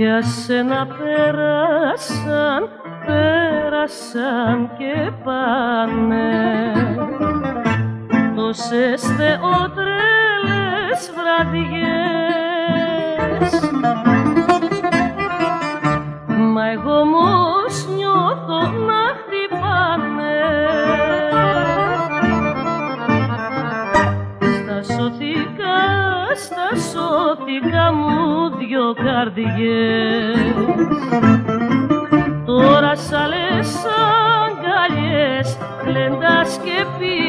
Για σένα πέρασαν, πέρασαν και πάνε. Τόσες θεότρελες βραδιές. Μα εγώ όμως νιώθω να χτυπάνε. Στα σωθικά, στα σωθικά μου δυο καρδιές. Τώρα σ' άλλες αγκαλιές κλεντάς και πίνεις.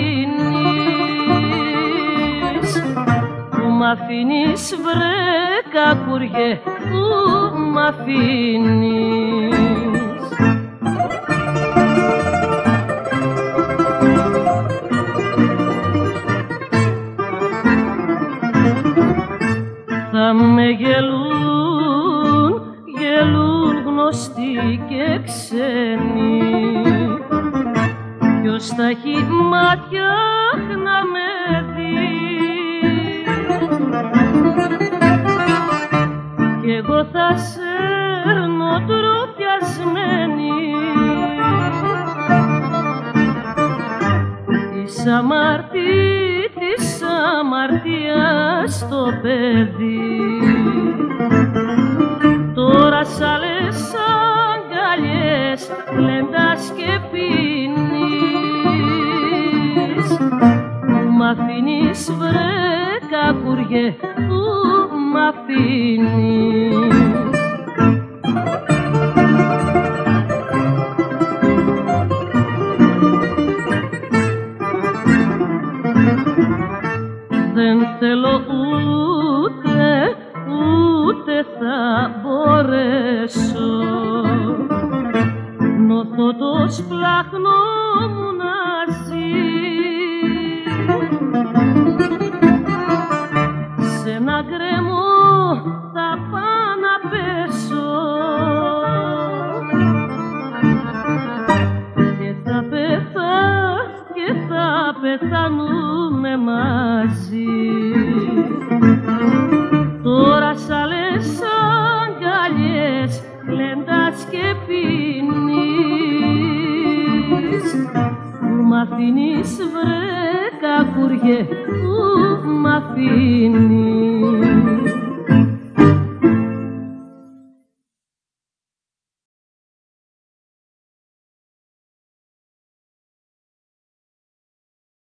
Που μ' αφήνεις βρε κακουριέ, που μ' αφήνεις. Θα με γελούν, γελούν γνωστοί και ξένοι Ποιος θα έχει μάτια να με δει. Κι εγώ θα σέρνω τροπιασμένη. Της αμαρτήτης αμαρτίας το παιδί. Τώρα σ' κλεντάς και πίνεις. Που μ' αφήνεις βρε κακουριέ, που μ' αφήνεις Νιώθω το σπλάχνο μου να ζει Σ' ένα γκρεμό θα πάω να πέσω. Και θα πεθά και θα πεθάνουμε μαζί. Τώρα σ' άλλες Που μ' αφήνεις βρε κακουριέ, που μ' αφήνεις